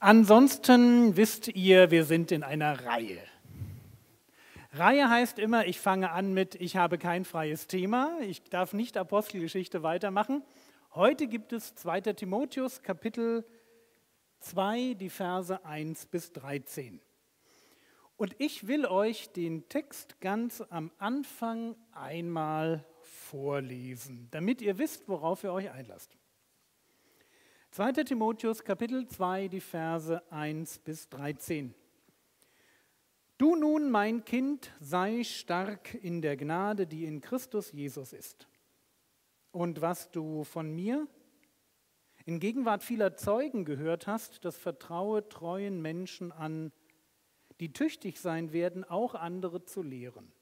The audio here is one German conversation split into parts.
Ansonsten wisst ihr, wir sind in einer Reihe. Reihe heißt immer, ich fange an mit, ich habe kein freies Thema, ich darf nicht Apostelgeschichte weitermachen. Heute gibt es 2. Timotheus Kapitel 2, die Verse 1 bis 13. Und ich will euch den Text ganz am Anfang einmal vorlesen, damit ihr wisst, worauf ihr euch einlasst. 2. Timotheus Kapitel 2, die Verse 1 bis 13. Du nun, mein Kind, sei stark in der Gnade, die in Christus Jesus ist. Und was du von mir in Gegenwart vieler Zeugen gehört hast, das vertraue treuen Menschen an, die tüchtig sein werden, auch andere zu lehren.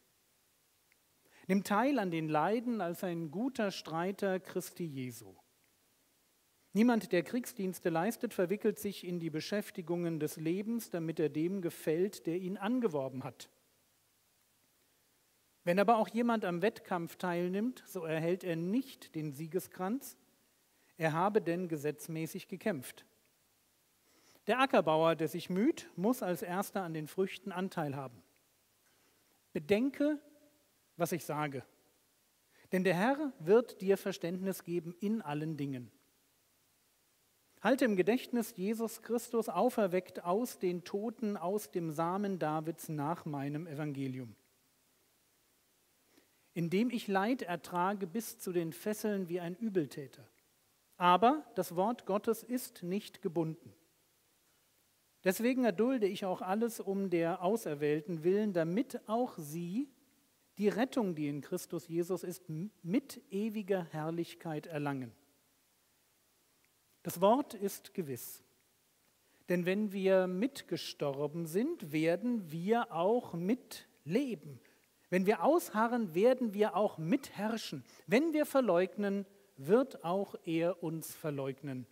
Nimm teil an den Leiden als ein guter Streiter Christi Jesu. Niemand, der Kriegsdienste leistet, verwickelt sich in die Beschäftigungen des Lebens, damit er dem gefällt, der ihn angeworben hat. Wenn aber auch jemand am Wettkampf teilnimmt, so erhält er nicht den Siegeskranz, er habe denn gesetzmäßig gekämpft. Der Ackerbauer, der sich müht, muss als erster an den Früchten Anteil haben. Bedenke, was ich sage, denn der Herr wird dir Verständnis geben in allen Dingen. Halte im Gedächtnis Jesus Christus auferweckt aus den Toten, aus dem Samen Davids nach meinem Evangelium. Indem ich Leid ertrage bis zu den Fesseln wie ein Übeltäter. Aber das Wort Gottes ist nicht gebunden. Deswegen erdulde ich auch alles um der Auserwählten willen, damit auch sie die Rettung, die in Christus Jesus ist, mit ewiger Herrlichkeit erlangen. Das Wort ist gewiss. Denn wenn wir mitgestorben sind, werden wir auch mitleben. Wenn wir ausharren, werden wir auch mitherrschen. Wenn wir verleugnen, wird auch er uns verleugnen.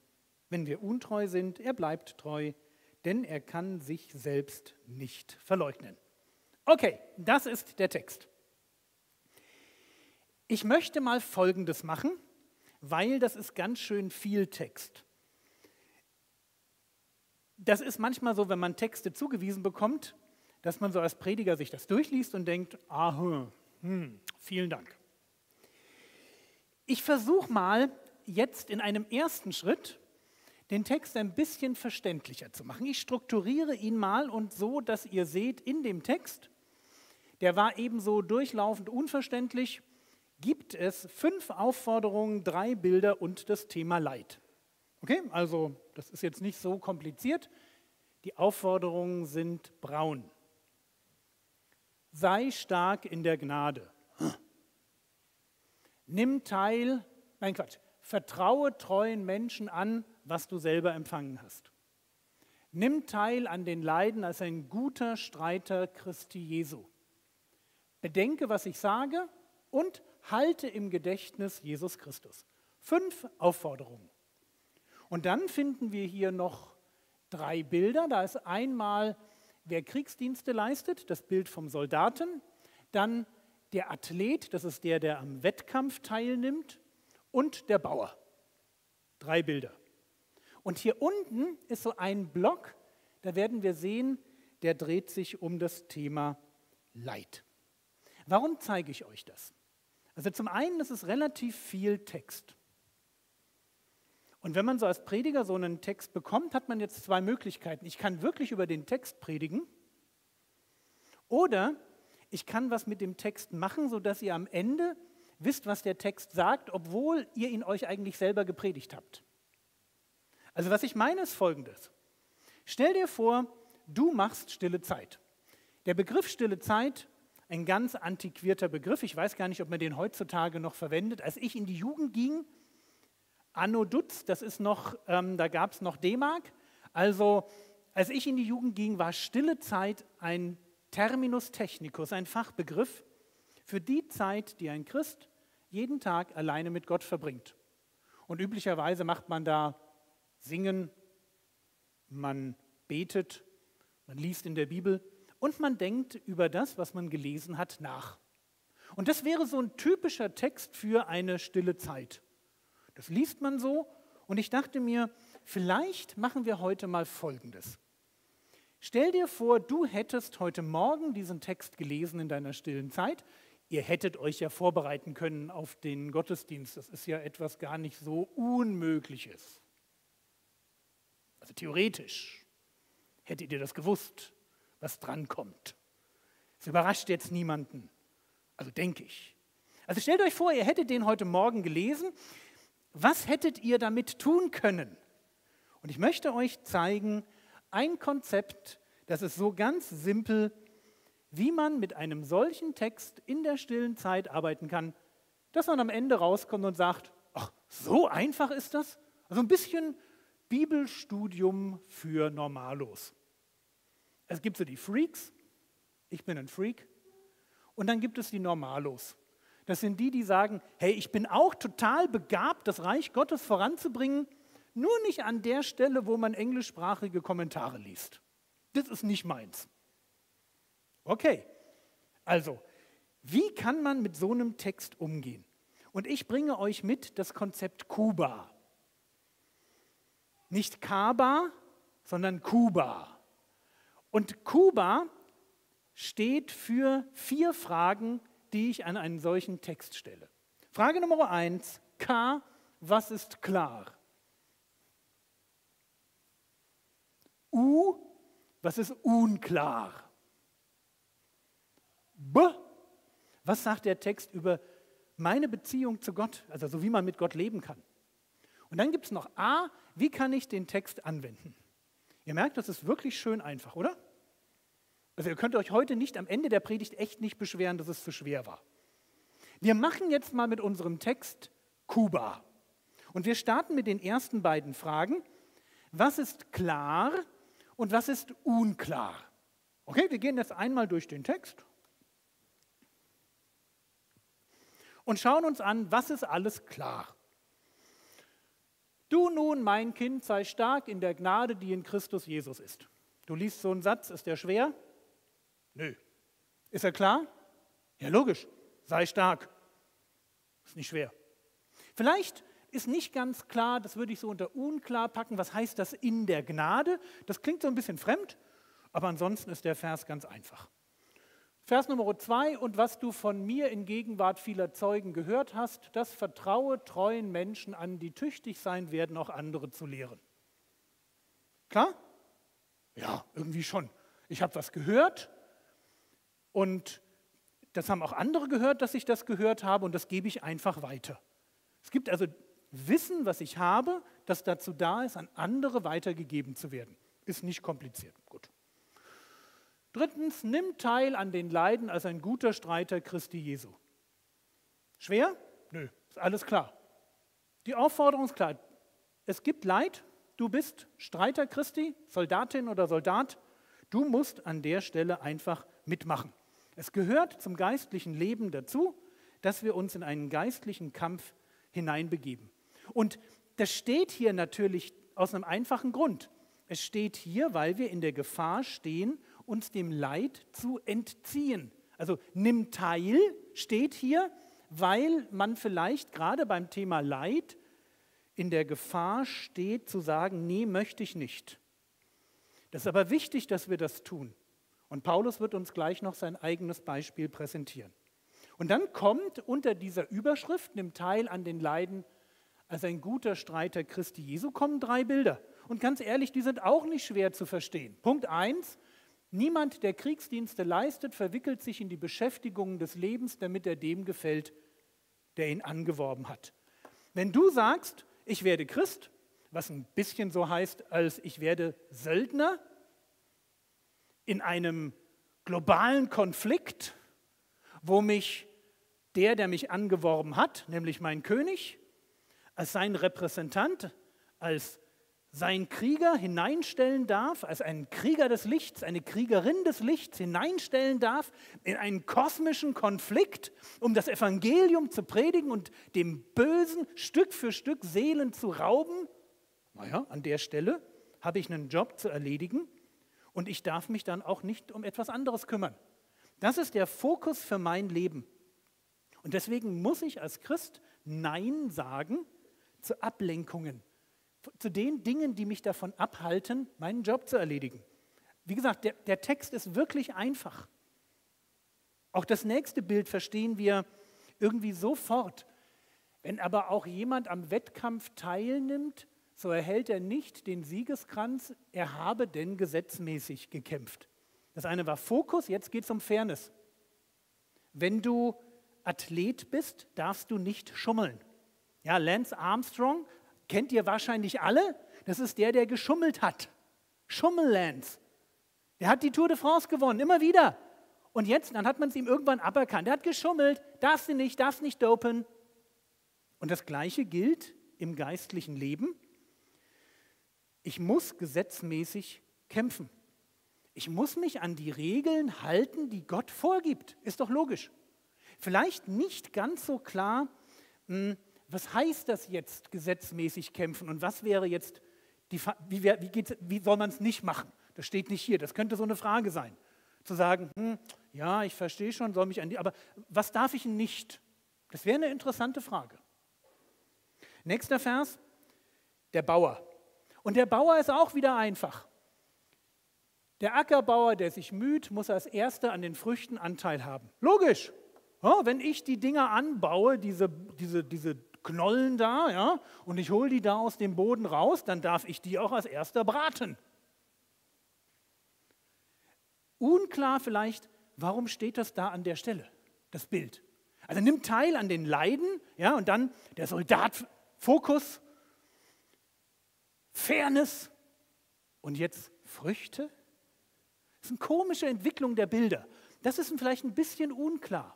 Wenn wir untreu sind, er bleibt treu, denn er kann sich selbst nicht verleugnen. Okay, das ist der Text. Ich möchte mal Folgendes machen, weil das ist ganz schön viel Text. Das ist manchmal so, wenn man Texte zugewiesen bekommt, dass man so als Prediger sich das durchliest und denkt, ah, hm, vielen Dank. Ich versuche mal jetzt in einem ersten Schritt den Text ein bisschen verständlicher zu machen. Ich strukturiere ihn mal und so, dass ihr seht, in dem Text, der war ebenso durchlaufend unverständlich, gibt es fünf Aufforderungen, drei Bilder und das Thema Leid. Okay, also das ist jetzt nicht so kompliziert. Die Aufforderungen sind braun. Sei stark in der Gnade. Nimm teil, nein Quatsch, vertraue treuen Menschen an, was du selber empfangen hast. Nimm teil an den Leiden als ein guter Streiter Christi Jesu. Bedenke, was ich sage und halte im Gedächtnis Jesus Christus. Fünf Aufforderungen. Und dann finden wir hier noch drei Bilder. Da ist einmal, wer Kriegsdienste leistet, das Bild vom Soldaten. Dann der Athlet, das ist der, der am Wettkampf teilnimmt. Und der Bauer. Drei Bilder. Und hier unten ist so ein Block, da werden wir sehen, der dreht sich um das Thema Leid. Warum zeige ich euch das? Also zum einen ist es relativ viel Text. Und wenn man so als Prediger so einen Text bekommt, hat man jetzt zwei Möglichkeiten. Ich kann wirklich über den Text predigen oder ich kann was mit dem Text machen, sodass ihr am Ende wisst, was der Text sagt, obwohl ihr ihn euch eigentlich selber gepredigt habt. Also was ich meine ist folgendes. Stell dir vor, du machst stille Zeit. Der Begriff stille Zeit, ein ganz antiquierter Begriff, ich weiß gar nicht, ob man den heutzutage noch verwendet. Als ich in die Jugend ging, Anno Dutz, das ist noch, ähm, da gab es noch D-Mark. Also als ich in die Jugend ging, war stille Zeit ein Terminus technicus, ein Fachbegriff für die Zeit, die ein Christ jeden Tag alleine mit Gott verbringt. Und üblicherweise macht man da Singen, man betet, man liest in der Bibel und man denkt über das, was man gelesen hat, nach. Und das wäre so ein typischer Text für eine stille Zeit. Das liest man so und ich dachte mir, vielleicht machen wir heute mal Folgendes. Stell dir vor, du hättest heute Morgen diesen Text gelesen in deiner stillen Zeit. Ihr hättet euch ja vorbereiten können auf den Gottesdienst. Das ist ja etwas gar nicht so Unmögliches. Also theoretisch hättet ihr das gewusst, was drankommt. Es überrascht jetzt niemanden. Also denke ich. Also stellt euch vor, ihr hättet den heute Morgen gelesen. Was hättet ihr damit tun können? Und ich möchte euch zeigen, ein Konzept, das ist so ganz simpel, wie man mit einem solchen Text in der stillen Zeit arbeiten kann, dass man am Ende rauskommt und sagt, ach, so einfach ist das? Also ein bisschen Bibelstudium für Normalos. Es gibt so die Freaks, ich bin ein Freak, und dann gibt es die Normalos. Das sind die, die sagen, hey, ich bin auch total begabt, das Reich Gottes voranzubringen, nur nicht an der Stelle, wo man englischsprachige Kommentare liest. Das ist nicht meins. Okay, also, wie kann man mit so einem Text umgehen? Und ich bringe euch mit das Konzept Kuba. Nicht Kaba, sondern Kuba. Und Kuba steht für vier Fragen, die ich an einen solchen Text stelle. Frage Nummer eins, K, was ist klar? U, was ist unklar? B, was sagt der Text über meine Beziehung zu Gott, also so wie man mit Gott leben kann? Und dann gibt es noch A, wie kann ich den Text anwenden? Ihr merkt, das ist wirklich schön einfach, oder? Also ihr könnt euch heute nicht am Ende der Predigt echt nicht beschweren, dass es zu schwer war. Wir machen jetzt mal mit unserem Text Kuba. Und wir starten mit den ersten beiden Fragen. Was ist klar und was ist unklar? Okay, wir gehen jetzt einmal durch den Text und schauen uns an, was ist alles klar. Du nun, mein Kind, sei stark in der Gnade, die in Christus Jesus ist. Du liest so einen Satz, ist der schwer? Nö. Ist er klar? Ja, logisch. Sei stark. Ist nicht schwer. Vielleicht ist nicht ganz klar, das würde ich so unter unklar packen, was heißt das in der Gnade? Das klingt so ein bisschen fremd, aber ansonsten ist der Vers ganz einfach. Vers Nummer zwei, und was du von mir in Gegenwart vieler Zeugen gehört hast, das vertraue treuen Menschen an, die tüchtig sein werden, auch andere zu lehren. Klar? Ja, irgendwie schon. Ich habe was gehört und das haben auch andere gehört, dass ich das gehört habe und das gebe ich einfach weiter. Es gibt also Wissen, was ich habe, das dazu da ist, an andere weitergegeben zu werden. Ist nicht kompliziert. Gut. Drittens, nimm teil an den Leiden als ein guter Streiter Christi Jesu. Schwer? Nö, ist alles klar. Die Aufforderung ist klar. Es gibt Leid, du bist Streiter Christi, Soldatin oder Soldat, du musst an der Stelle einfach mitmachen. Es gehört zum geistlichen Leben dazu, dass wir uns in einen geistlichen Kampf hineinbegeben. Und das steht hier natürlich aus einem einfachen Grund. Es steht hier, weil wir in der Gefahr stehen, uns dem Leid zu entziehen. Also nimm teil steht hier, weil man vielleicht gerade beim Thema Leid in der Gefahr steht zu sagen, nee, möchte ich nicht. Das ist aber wichtig, dass wir das tun. Und Paulus wird uns gleich noch sein eigenes Beispiel präsentieren. Und dann kommt unter dieser Überschrift, nimm teil an den Leiden als ein guter Streiter Christi Jesu, kommen drei Bilder. Und ganz ehrlich, die sind auch nicht schwer zu verstehen. Punkt eins: Niemand, der Kriegsdienste leistet, verwickelt sich in die Beschäftigungen des Lebens, damit er dem gefällt, der ihn angeworben hat. Wenn du sagst, ich werde Christ, was ein bisschen so heißt, als ich werde Söldner, in einem globalen Konflikt, wo mich der, der mich angeworben hat, nämlich mein König, als sein Repräsentant, als sein Krieger hineinstellen darf, als einen Krieger des Lichts, eine Kriegerin des Lichts hineinstellen darf in einen kosmischen Konflikt, um das Evangelium zu predigen und dem Bösen Stück für Stück Seelen zu rauben. Naja, an der Stelle habe ich einen Job zu erledigen, und ich darf mich dann auch nicht um etwas anderes kümmern. Das ist der Fokus für mein Leben. Und deswegen muss ich als Christ Nein sagen zu Ablenkungen, zu den Dingen, die mich davon abhalten, meinen Job zu erledigen. Wie gesagt, der, der Text ist wirklich einfach. Auch das nächste Bild verstehen wir irgendwie sofort. Wenn aber auch jemand am Wettkampf teilnimmt, so erhält er nicht den Siegeskranz, er habe denn gesetzmäßig gekämpft. Das eine war Fokus, jetzt geht es um Fairness. Wenn du Athlet bist, darfst du nicht schummeln. Ja, Lance Armstrong kennt ihr wahrscheinlich alle. Das ist der, der geschummelt hat. Schummel-Lance. Der hat die Tour de France gewonnen, immer wieder. Und jetzt, dann hat man es ihm irgendwann aberkannt. Der hat geschummelt, darfst du nicht, darfst nicht dopen. Und das Gleiche gilt im geistlichen Leben. Ich muss gesetzmäßig kämpfen. Ich muss mich an die Regeln halten, die Gott vorgibt. Ist doch logisch. Vielleicht nicht ganz so klar, hm, was heißt das jetzt, gesetzmäßig kämpfen und was wäre jetzt, die, wie, wie, wie soll man es nicht machen? Das steht nicht hier. Das könnte so eine Frage sein. Zu sagen, hm, ja, ich verstehe schon, soll mich an die, aber was darf ich nicht? Das wäre eine interessante Frage. Nächster Vers, der Bauer. Und der Bauer ist auch wieder einfach. Der Ackerbauer, der sich müht, muss als Erster an den Früchten Anteil haben. Logisch. Ja, wenn ich die Dinger anbaue, diese, diese, diese Knollen da, ja, und ich hole die da aus dem Boden raus, dann darf ich die auch als Erster braten. Unklar vielleicht, warum steht das da an der Stelle, das Bild. Also nimmt teil an den Leiden, ja, und dann der Soldat, Fokus, Fairness und jetzt Früchte. Das ist eine komische Entwicklung der Bilder. Das ist vielleicht ein bisschen unklar.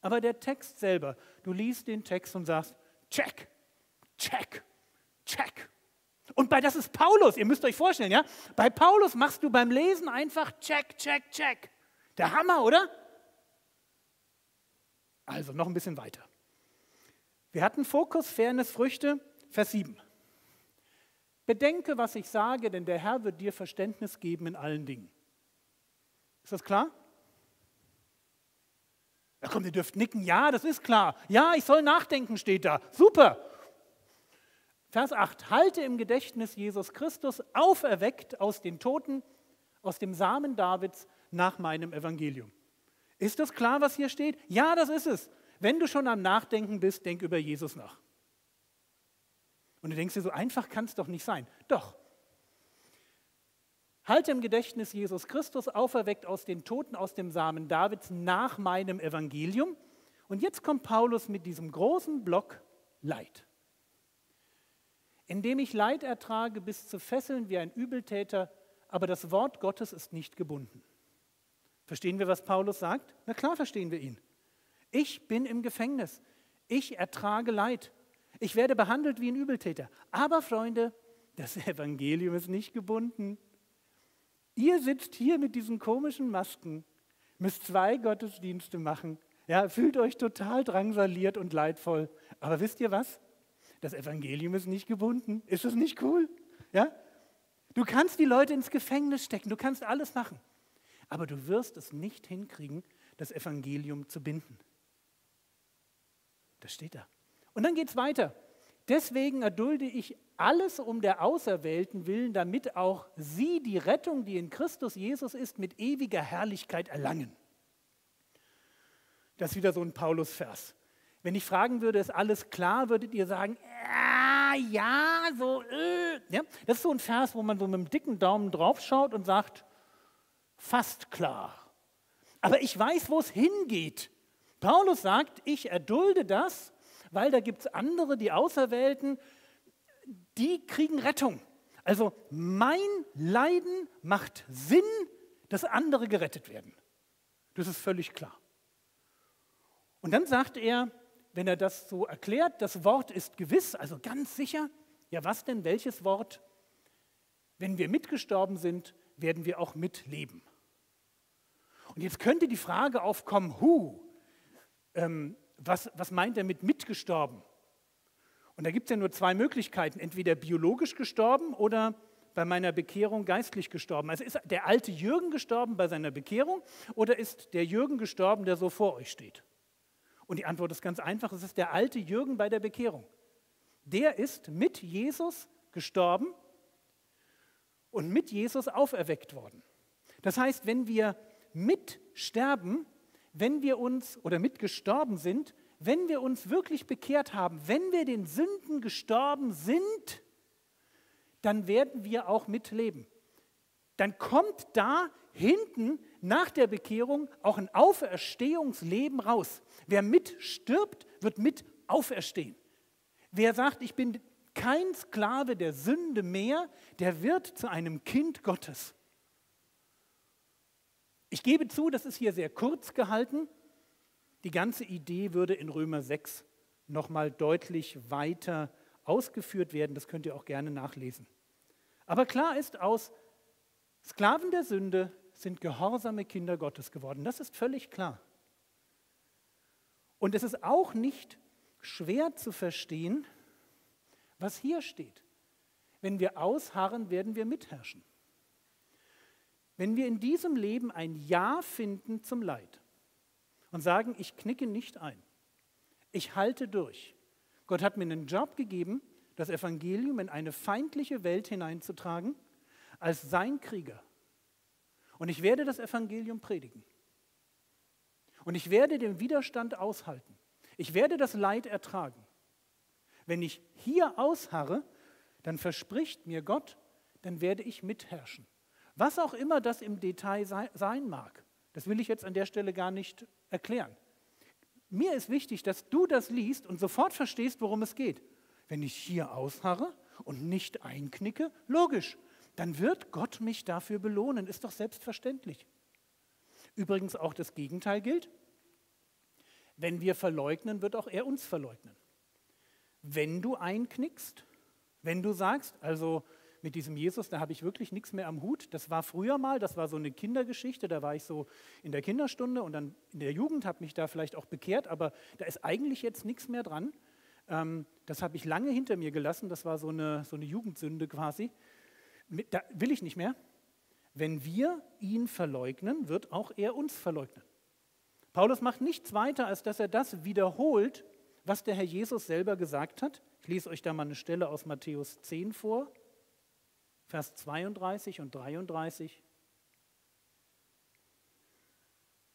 Aber der Text selber, du liest den Text und sagst, check, check, check. Und bei das ist Paulus, ihr müsst euch vorstellen, ja? Bei Paulus machst du beim Lesen einfach check, check, check. Der Hammer, oder? Also noch ein bisschen weiter. Wir hatten Fokus, Fairness, Früchte, Vers 7. Bedenke, was ich sage, denn der Herr wird dir Verständnis geben in allen Dingen. Ist das klar? Ja, komm, ihr dürft nicken. Ja, das ist klar. Ja, ich soll nachdenken, steht da. Super. Vers 8. Halte im Gedächtnis Jesus Christus, auferweckt aus den Toten, aus dem Samen Davids nach meinem Evangelium. Ist das klar, was hier steht? Ja, das ist es. Wenn du schon am Nachdenken bist, denk über Jesus nach. Und du denkst dir, so einfach kann es doch nicht sein. Doch. Halte im Gedächtnis Jesus Christus, auferweckt aus den Toten, aus dem Samen Davids, nach meinem Evangelium. Und jetzt kommt Paulus mit diesem großen Block Leid. Indem ich Leid ertrage bis zu Fesseln wie ein Übeltäter, aber das Wort Gottes ist nicht gebunden. Verstehen wir, was Paulus sagt? Na klar verstehen wir ihn. Ich bin im Gefängnis. Ich ertrage Leid. Ich werde behandelt wie ein Übeltäter. Aber Freunde, das Evangelium ist nicht gebunden. Ihr sitzt hier mit diesen komischen Masken, müsst zwei Gottesdienste machen, ja, fühlt euch total drangsaliert und leidvoll. Aber wisst ihr was? Das Evangelium ist nicht gebunden. Ist das nicht cool? Ja? Du kannst die Leute ins Gefängnis stecken, du kannst alles machen. Aber du wirst es nicht hinkriegen, das Evangelium zu binden. Das steht da. Und dann geht es weiter. Deswegen erdulde ich alles um der Auserwählten willen, damit auch sie die Rettung, die in Christus Jesus ist, mit ewiger Herrlichkeit erlangen. Das ist wieder so ein Paulus-Vers. Wenn ich fragen würde, ist alles klar, würdet ihr sagen, ja, ja, so, äh. ja. Das ist so ein Vers, wo man so mit einem dicken Daumen draufschaut und sagt, fast klar. Aber ich weiß, wo es hingeht. Paulus sagt, ich erdulde das, weil da gibt es andere, die Auserwählten, die kriegen Rettung. Also mein Leiden macht Sinn, dass andere gerettet werden. Das ist völlig klar. Und dann sagt er, wenn er das so erklärt, das Wort ist gewiss, also ganz sicher. Ja, was denn? Welches Wort? Wenn wir mitgestorben sind, werden wir auch mitleben. Und jetzt könnte die Frage aufkommen, hu, ähm, was, was meint er mit mitgestorben? Und da gibt es ja nur zwei Möglichkeiten, entweder biologisch gestorben oder bei meiner Bekehrung geistlich gestorben. Also ist der alte Jürgen gestorben bei seiner Bekehrung oder ist der Jürgen gestorben, der so vor euch steht? Und die Antwort ist ganz einfach, es ist der alte Jürgen bei der Bekehrung. Der ist mit Jesus gestorben und mit Jesus auferweckt worden. Das heißt, wenn wir mitsterben, wenn wir uns oder mitgestorben sind, wenn wir uns wirklich bekehrt haben, wenn wir den Sünden gestorben sind, dann werden wir auch mitleben. Dann kommt da hinten nach der Bekehrung auch ein Auferstehungsleben raus. Wer mitstirbt, wird mit auferstehen. Wer sagt, ich bin kein Sklave der Sünde mehr, der wird zu einem Kind Gottes. Ich gebe zu, das ist hier sehr kurz gehalten. Die ganze Idee würde in Römer 6 nochmal deutlich weiter ausgeführt werden. Das könnt ihr auch gerne nachlesen. Aber klar ist, aus Sklaven der Sünde sind gehorsame Kinder Gottes geworden. Das ist völlig klar. Und es ist auch nicht schwer zu verstehen, was hier steht. Wenn wir ausharren, werden wir mitherrschen. Wenn wir in diesem Leben ein Ja finden zum Leid und sagen, ich knicke nicht ein, ich halte durch. Gott hat mir einen Job gegeben, das Evangelium in eine feindliche Welt hineinzutragen, als sein Krieger. Und ich werde das Evangelium predigen. Und ich werde den Widerstand aushalten. Ich werde das Leid ertragen. Wenn ich hier ausharre, dann verspricht mir Gott, dann werde ich mitherrschen. Was auch immer das im Detail sein mag, das will ich jetzt an der Stelle gar nicht erklären. Mir ist wichtig, dass du das liest und sofort verstehst, worum es geht. Wenn ich hier ausharre und nicht einknicke, logisch, dann wird Gott mich dafür belohnen, ist doch selbstverständlich. Übrigens auch das Gegenteil gilt. Wenn wir verleugnen, wird auch er uns verleugnen. Wenn du einknickst, wenn du sagst, also mit diesem Jesus, da habe ich wirklich nichts mehr am Hut. Das war früher mal, das war so eine Kindergeschichte, da war ich so in der Kinderstunde und dann in der Jugend, habe mich da vielleicht auch bekehrt, aber da ist eigentlich jetzt nichts mehr dran. Ähm, das habe ich lange hinter mir gelassen, das war so eine, so eine Jugendsünde quasi. Da will ich nicht mehr. Wenn wir ihn verleugnen, wird auch er uns verleugnen. Paulus macht nichts weiter, als dass er das wiederholt, was der Herr Jesus selber gesagt hat. Ich lese euch da mal eine Stelle aus Matthäus 10 vor. Vers 32 und 33.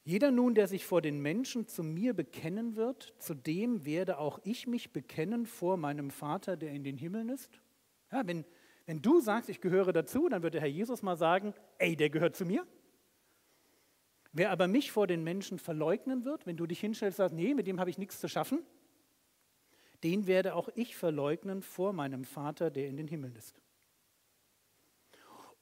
Jeder nun, der sich vor den Menschen zu mir bekennen wird, zu dem werde auch ich mich bekennen vor meinem Vater, der in den Himmeln ist. Ja, wenn, wenn du sagst, ich gehöre dazu, dann wird der Herr Jesus mal sagen, ey, der gehört zu mir. Wer aber mich vor den Menschen verleugnen wird, wenn du dich hinstellst und sagst, nee, mit dem habe ich nichts zu schaffen, den werde auch ich verleugnen vor meinem Vater, der in den Himmeln ist.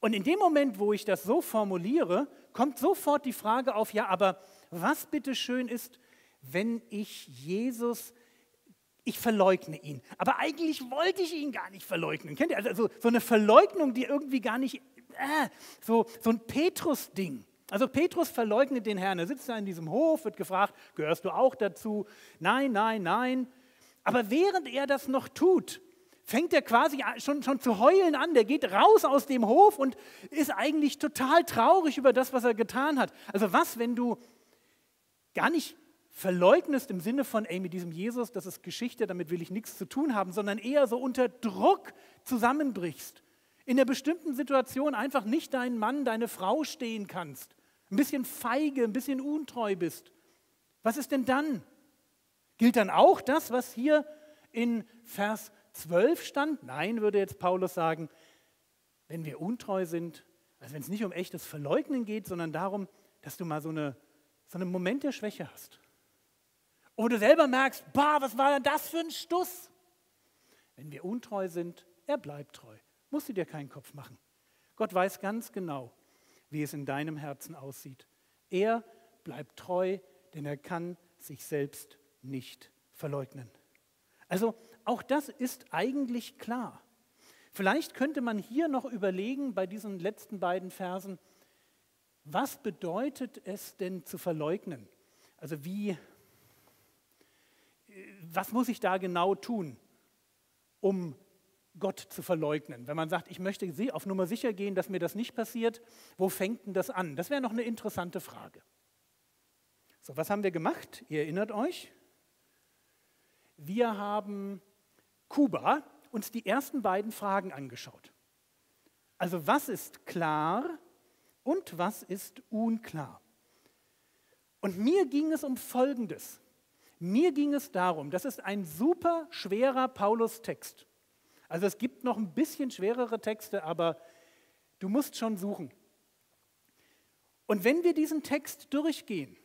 Und in dem Moment, wo ich das so formuliere, kommt sofort die Frage auf, ja, aber was bitteschön ist, wenn ich Jesus, ich verleugne ihn. Aber eigentlich wollte ich ihn gar nicht verleugnen. Kennt ihr? Also so eine Verleugnung, die irgendwie gar nicht, äh, so, so ein Petrus-Ding. Also Petrus verleugnet den Herrn. Er sitzt da in diesem Hof, wird gefragt, gehörst du auch dazu? Nein, nein, nein. Aber während er das noch tut, fängt er quasi schon, schon zu heulen an. Der geht raus aus dem Hof und ist eigentlich total traurig über das, was er getan hat. Also was, wenn du gar nicht verleugnest im Sinne von, ey, mit diesem Jesus, das ist Geschichte, damit will ich nichts zu tun haben, sondern eher so unter Druck zusammenbrichst. In einer bestimmten Situation einfach nicht deinen Mann, deine Frau stehen kannst. Ein bisschen feige, ein bisschen untreu bist. Was ist denn dann? Gilt dann auch das, was hier in Vers 12 stand? Nein, würde jetzt Paulus sagen, wenn wir untreu sind, also wenn es nicht um echtes Verleugnen geht, sondern darum, dass du mal so, eine, so einen Moment der Schwäche hast. Oder du selber merkst, bah, was war denn das für ein Stuss? Wenn wir untreu sind, er bleibt treu. Musst du dir keinen Kopf machen. Gott weiß ganz genau, wie es in deinem Herzen aussieht. Er bleibt treu, denn er kann sich selbst nicht verleugnen. Also auch das ist eigentlich klar. Vielleicht könnte man hier noch überlegen bei diesen letzten beiden Versen, was bedeutet es denn zu verleugnen? Also wie, was muss ich da genau tun, um Gott zu verleugnen? Wenn man sagt, ich möchte auf Nummer sicher gehen, dass mir das nicht passiert, wo fängt denn das an? Das wäre noch eine interessante Frage. So, was haben wir gemacht? Ihr erinnert euch? Wir haben Kuba uns die ersten beiden Fragen angeschaut. Also was ist klar und was ist unklar? Und mir ging es um Folgendes. Mir ging es darum, das ist ein super schwerer Paulus-Text. Also es gibt noch ein bisschen schwerere Texte, aber du musst schon suchen. Und wenn wir diesen Text durchgehen,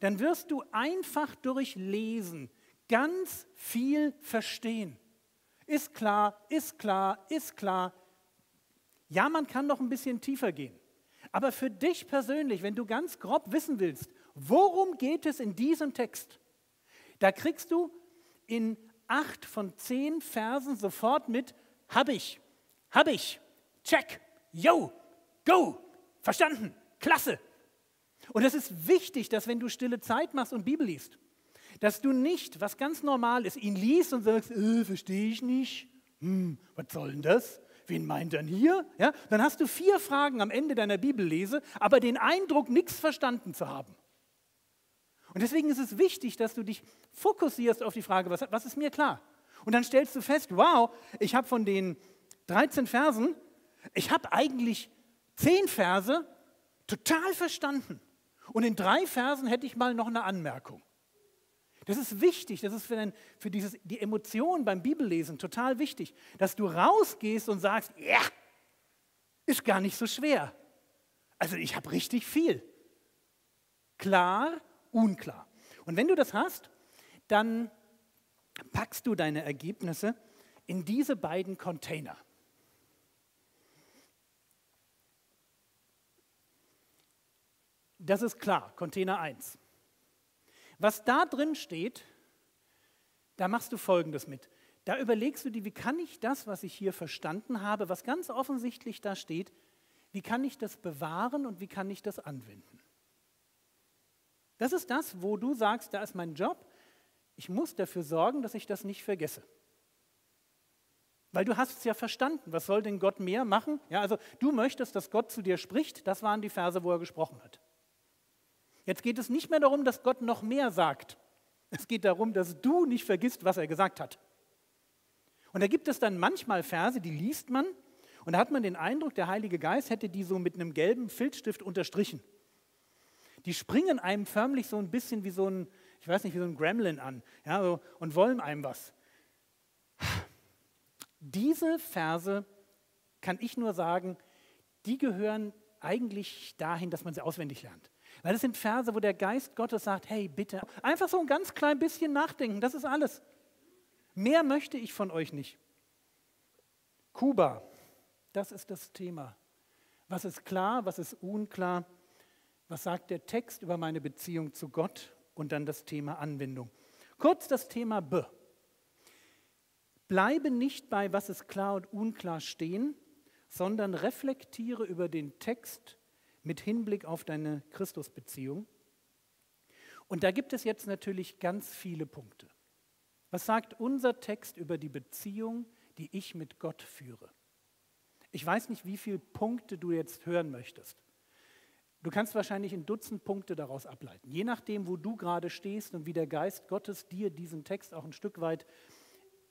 dann wirst du einfach durchlesen ganz viel verstehen. Ist klar, ist klar, ist klar. Ja, man kann noch ein bisschen tiefer gehen. Aber für dich persönlich, wenn du ganz grob wissen willst, worum geht es in diesem Text, da kriegst du in acht von zehn Versen sofort mit, hab ich, hab ich, check, yo, go, verstanden, klasse. Und es ist wichtig, dass wenn du stille Zeit machst und Bibel liest, dass du nicht, was ganz normal ist, ihn liest und sagst, äh, verstehe ich nicht, hm, was soll denn das? Wen meint denn hier? Ja, dann hast du vier Fragen am Ende deiner Bibellese, aber den Eindruck, nichts verstanden zu haben. Und deswegen ist es wichtig, dass du dich fokussierst auf die Frage, was, was ist mir klar? Und dann stellst du fest, wow, ich habe von den 13 Versen, ich habe eigentlich 10 Verse total verstanden. Und in drei Versen hätte ich mal noch eine Anmerkung. Das ist wichtig, das ist für, dein, für dieses, die Emotion beim Bibellesen total wichtig, dass du rausgehst und sagst, ja, ist gar nicht so schwer. Also ich habe richtig viel. Klar, unklar. Und wenn du das hast, dann packst du deine Ergebnisse in diese beiden Container. Das ist klar, Container 1. Was da drin steht, da machst du Folgendes mit. Da überlegst du dir, wie kann ich das, was ich hier verstanden habe, was ganz offensichtlich da steht, wie kann ich das bewahren und wie kann ich das anwenden? Das ist das, wo du sagst, da ist mein Job, ich muss dafür sorgen, dass ich das nicht vergesse. Weil du hast es ja verstanden, was soll denn Gott mehr machen? Ja, also du möchtest, dass Gott zu dir spricht, das waren die Verse, wo er gesprochen hat. Jetzt geht es nicht mehr darum, dass Gott noch mehr sagt. Es geht darum, dass du nicht vergisst, was er gesagt hat. Und da gibt es dann manchmal Verse, die liest man und da hat man den Eindruck, der Heilige Geist hätte die so mit einem gelben Filzstift unterstrichen. Die springen einem förmlich so ein bisschen wie so ein, ich weiß nicht, wie so ein Gremlin an ja, so, und wollen einem was. Diese Verse kann ich nur sagen, die gehören eigentlich dahin, dass man sie auswendig lernt. Weil das sind Verse, wo der Geist Gottes sagt, hey, bitte, einfach so ein ganz klein bisschen nachdenken, das ist alles. Mehr möchte ich von euch nicht. Kuba, das ist das Thema. Was ist klar, was ist unklar? Was sagt der Text über meine Beziehung zu Gott? Und dann das Thema Anwendung. Kurz das Thema B. Bleibe nicht bei, was ist klar und unklar stehen, sondern reflektiere über den Text mit Hinblick auf deine Christusbeziehung. Und da gibt es jetzt natürlich ganz viele Punkte. Was sagt unser Text über die Beziehung, die ich mit Gott führe? Ich weiß nicht, wie viele Punkte du jetzt hören möchtest. Du kannst wahrscheinlich ein Dutzend Punkte daraus ableiten, je nachdem, wo du gerade stehst und wie der Geist Gottes dir diesen Text auch ein Stück weit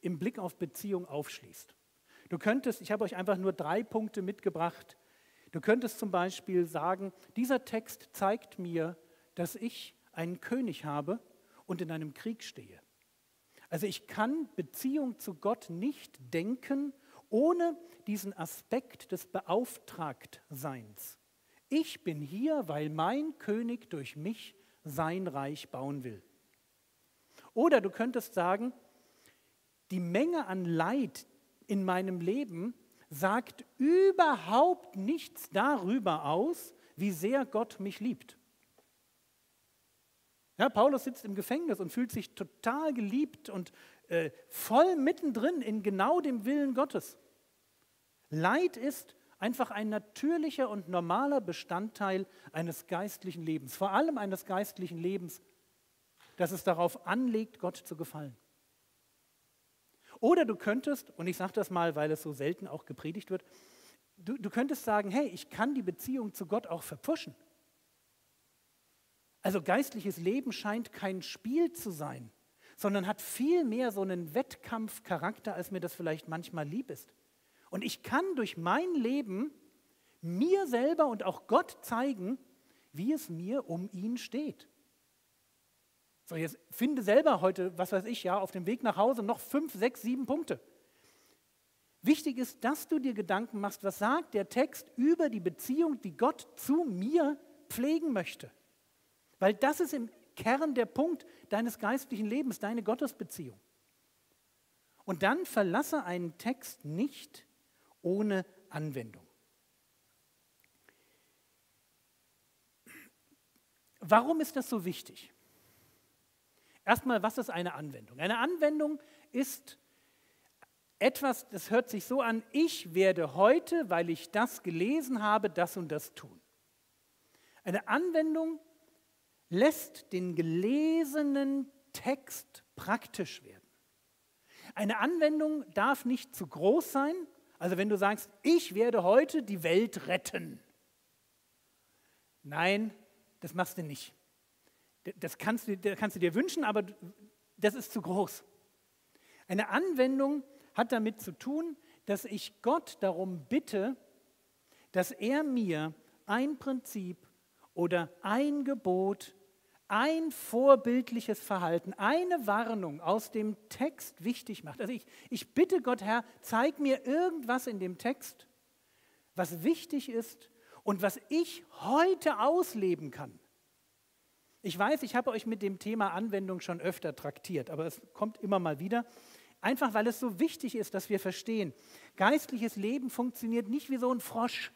im Blick auf Beziehung aufschließt. Du könntest, ich habe euch einfach nur drei Punkte mitgebracht, Du könntest zum Beispiel sagen, dieser Text zeigt mir, dass ich einen König habe und in einem Krieg stehe. Also ich kann Beziehung zu Gott nicht denken ohne diesen Aspekt des Beauftragtseins. Ich bin hier, weil mein König durch mich sein Reich bauen will. Oder du könntest sagen, die Menge an Leid in meinem Leben sagt überhaupt nichts darüber aus, wie sehr Gott mich liebt. Ja, Paulus sitzt im Gefängnis und fühlt sich total geliebt und äh, voll mittendrin in genau dem Willen Gottes. Leid ist einfach ein natürlicher und normaler Bestandteil eines geistlichen Lebens, vor allem eines geistlichen Lebens, das es darauf anlegt, Gott zu gefallen. Oder du könntest, und ich sage das mal, weil es so selten auch gepredigt wird, du, du könntest sagen, hey, ich kann die Beziehung zu Gott auch verpfuschen. Also geistliches Leben scheint kein Spiel zu sein, sondern hat viel mehr so einen Wettkampfcharakter, als mir das vielleicht manchmal lieb ist. Und ich kann durch mein Leben mir selber und auch Gott zeigen, wie es mir um ihn steht. So, jetzt finde selber heute, was weiß ich, ja, auf dem Weg nach Hause noch fünf, sechs, sieben Punkte. Wichtig ist, dass du dir Gedanken machst, was sagt der Text über die Beziehung, die Gott zu mir pflegen möchte. Weil das ist im Kern der Punkt deines geistlichen Lebens, deine Gottesbeziehung. Und dann verlasse einen Text nicht ohne Anwendung. Warum ist das so wichtig? Erstmal, was ist eine Anwendung? Eine Anwendung ist etwas, das hört sich so an, ich werde heute, weil ich das gelesen habe, das und das tun. Eine Anwendung lässt den gelesenen Text praktisch werden. Eine Anwendung darf nicht zu groß sein. Also wenn du sagst, ich werde heute die Welt retten. Nein, das machst du nicht. Das kannst du, das kannst du dir wünschen, aber das ist zu groß. Eine Anwendung hat damit zu tun, dass ich Gott darum bitte, dass er mir ein Prinzip oder ein Gebot, ein vorbildliches Verhalten, eine Warnung aus dem Text wichtig macht. Also ich, ich bitte Gott, Herr, zeig mir irgendwas in dem Text, was wichtig ist und was ich heute ausleben kann. Ich weiß, ich habe euch mit dem Thema Anwendung schon öfter traktiert, aber es kommt immer mal wieder. Einfach weil es so wichtig ist, dass wir verstehen, geistliches Leben funktioniert nicht wie so ein Frosch,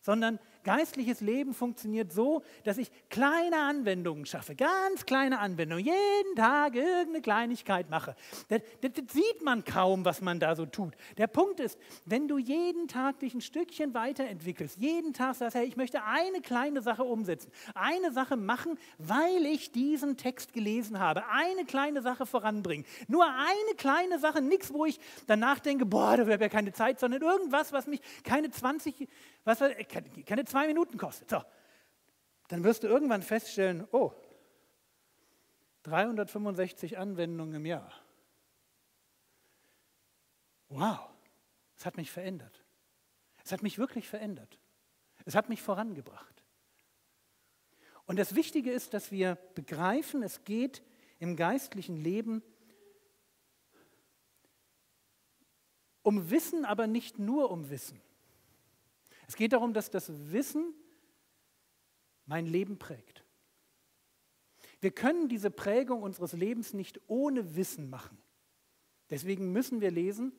sondern Geistliches Leben funktioniert so, dass ich kleine Anwendungen schaffe, ganz kleine Anwendungen, jeden Tag irgendeine Kleinigkeit mache. Das, das, das, sieht man kaum, was man da so tut. Der Punkt ist, wenn du jeden Tag dich ein Stückchen weiterentwickelst, jeden Tag sagst, hey, ich möchte eine kleine Sache umsetzen, eine Sache machen, weil ich diesen Text gelesen habe, eine kleine Sache voranbringen, nur eine kleine Sache, nichts, wo ich danach denke, boah, da wäre ja keine Zeit, sondern irgendwas, was mich keine 20, was, keine zwei Minuten kostet. So, dann wirst du irgendwann feststellen, oh, 365 Anwendungen im Jahr. Wow, es hat mich verändert. Es hat mich wirklich verändert. Es hat mich vorangebracht. Und das Wichtige ist, dass wir begreifen, es geht im geistlichen Leben um Wissen, aber nicht nur um Wissen. Es geht darum, dass das Wissen mein Leben prägt. Wir können diese Prägung unseres Lebens nicht ohne Wissen machen. Deswegen müssen wir lesen,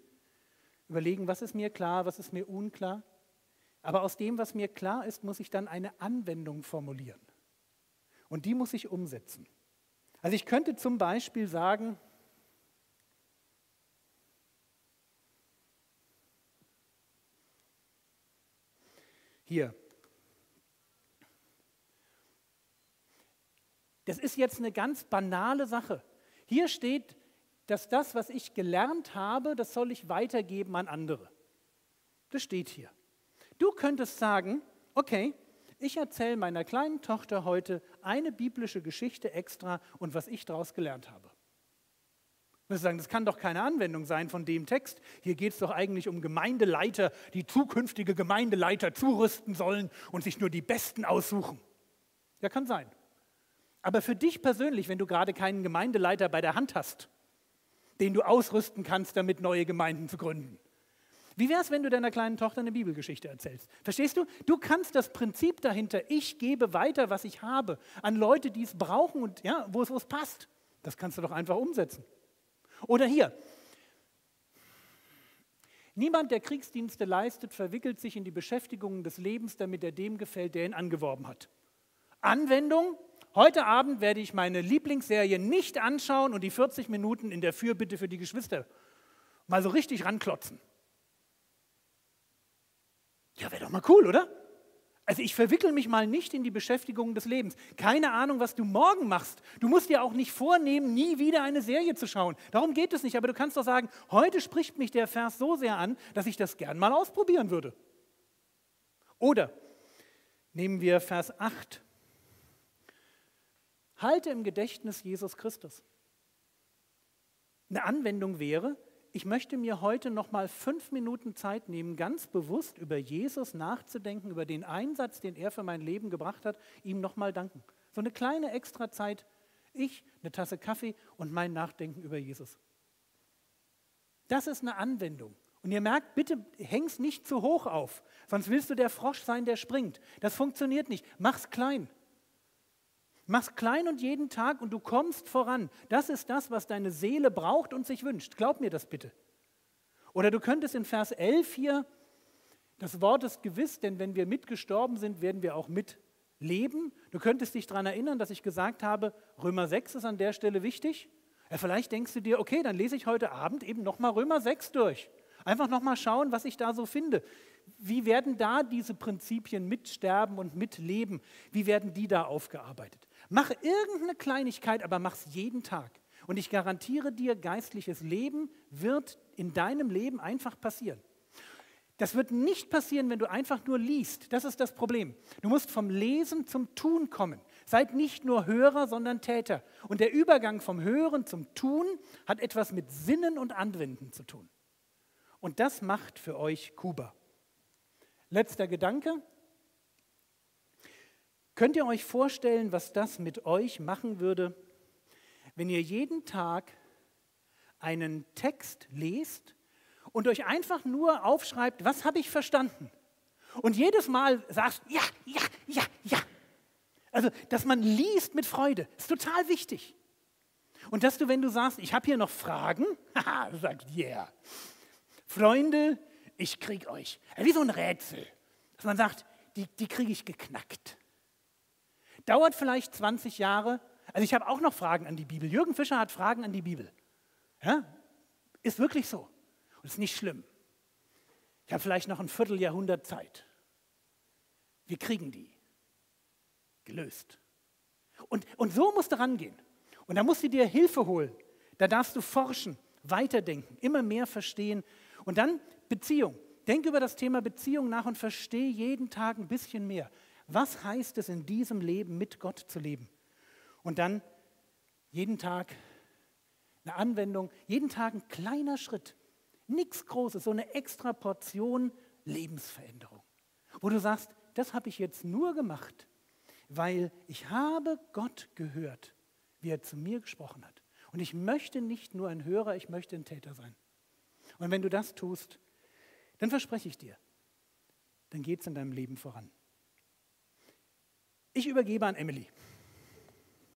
überlegen, was ist mir klar, was ist mir unklar. Aber aus dem, was mir klar ist, muss ich dann eine Anwendung formulieren. Und die muss ich umsetzen. Also ich könnte zum Beispiel sagen, Hier. Das ist jetzt eine ganz banale Sache. Hier steht, dass das, was ich gelernt habe, das soll ich weitergeben an andere. Das steht hier. Du könntest sagen, okay, ich erzähle meiner kleinen Tochter heute eine biblische Geschichte extra und was ich daraus gelernt habe. Wir sagen, das kann doch keine Anwendung sein von dem Text. Hier geht es doch eigentlich um Gemeindeleiter, die zukünftige Gemeindeleiter zurüsten sollen und sich nur die Besten aussuchen. Ja, kann sein. Aber für dich persönlich, wenn du gerade keinen Gemeindeleiter bei der Hand hast, den du ausrüsten kannst, damit neue Gemeinden zu gründen. Wie wäre es, wenn du deiner kleinen Tochter eine Bibelgeschichte erzählst? Verstehst du? Du kannst das Prinzip dahinter, ich gebe weiter, was ich habe, an Leute, die es brauchen und ja, wo es, wo es passt. Das kannst du doch einfach umsetzen. Oder hier. Niemand, der Kriegsdienste leistet, verwickelt sich in die Beschäftigungen des Lebens, damit er dem gefällt, der ihn angeworben hat. Anwendung. Heute Abend werde ich meine Lieblingsserie nicht anschauen und die 40 Minuten in der Fürbitte für die Geschwister mal so richtig ranklotzen. Ja, wäre doch mal cool, oder? Also ich verwickel mich mal nicht in die Beschäftigung des Lebens. Keine Ahnung, was du morgen machst. Du musst dir auch nicht vornehmen, nie wieder eine Serie zu schauen. Darum geht es nicht. Aber du kannst doch sagen, heute spricht mich der Vers so sehr an, dass ich das gern mal ausprobieren würde. Oder nehmen wir Vers 8. Halte im Gedächtnis Jesus Christus. Eine Anwendung wäre, ich möchte mir heute noch mal fünf Minuten Zeit nehmen, ganz bewusst über Jesus nachzudenken, über den Einsatz, den er für mein Leben gebracht hat, ihm noch mal danken. So eine kleine extra Zeit, ich, eine Tasse Kaffee und mein Nachdenken über Jesus. Das ist eine Anwendung. Und ihr merkt, bitte häng's nicht zu hoch auf, sonst willst du der Frosch sein, der springt. Das funktioniert nicht. Mach's klein. Mach's klein und jeden Tag und du kommst voran. Das ist das, was deine Seele braucht und sich wünscht. Glaub mir das bitte. Oder du könntest in Vers 11 hier, das Wort ist gewiss, denn wenn wir mitgestorben sind, werden wir auch mitleben. Du könntest dich daran erinnern, dass ich gesagt habe, Römer 6 ist an der Stelle wichtig. Ja, vielleicht denkst du dir, okay, dann lese ich heute Abend eben nochmal Römer 6 durch. Einfach nochmal schauen, was ich da so finde. Wie werden da diese Prinzipien mitsterben und mitleben? Wie werden die da aufgearbeitet? Mach irgendeine Kleinigkeit, aber mach es jeden Tag. Und ich garantiere dir, geistliches Leben wird in deinem Leben einfach passieren. Das wird nicht passieren, wenn du einfach nur liest. Das ist das Problem. Du musst vom Lesen zum Tun kommen. Seid nicht nur Hörer, sondern Täter. Und der Übergang vom Hören zum Tun hat etwas mit Sinnen und Anwenden zu tun. Und das macht für euch Kuba. Letzter Gedanke. Könnt ihr euch vorstellen, was das mit euch machen würde, wenn ihr jeden Tag einen Text lest und euch einfach nur aufschreibt, was habe ich verstanden? Und jedes Mal sagst, ja, ja, ja, ja. Also, dass man liest mit Freude, ist total wichtig. Und dass du, wenn du sagst, ich habe hier noch Fragen, sagst, yeah. Freunde, ich krieg euch. Wie so ein Rätsel. Dass man sagt, die, die kriege ich geknackt. Dauert vielleicht 20 Jahre. Also ich habe auch noch Fragen an die Bibel. Jürgen Fischer hat Fragen an die Bibel. Ja? Ist wirklich so. Und ist nicht schlimm. Ich habe vielleicht noch ein Vierteljahrhundert Zeit. Wir kriegen die gelöst. Und, und so musst du rangehen. Und da musst du dir Hilfe holen. Da darfst du forschen, weiterdenken, immer mehr verstehen. Und dann Beziehung. Denk über das Thema Beziehung nach und verstehe jeden Tag ein bisschen mehr. Was heißt es in diesem Leben mit Gott zu leben? Und dann jeden Tag eine Anwendung, jeden Tag ein kleiner Schritt, nichts Großes, so eine extra Portion Lebensveränderung, wo du sagst, das habe ich jetzt nur gemacht, weil ich habe Gott gehört, wie er zu mir gesprochen hat. Und ich möchte nicht nur ein Hörer, ich möchte ein Täter sein. Und wenn du das tust, dann verspreche ich dir, dann geht es in deinem Leben voran. Ich übergebe an Emily.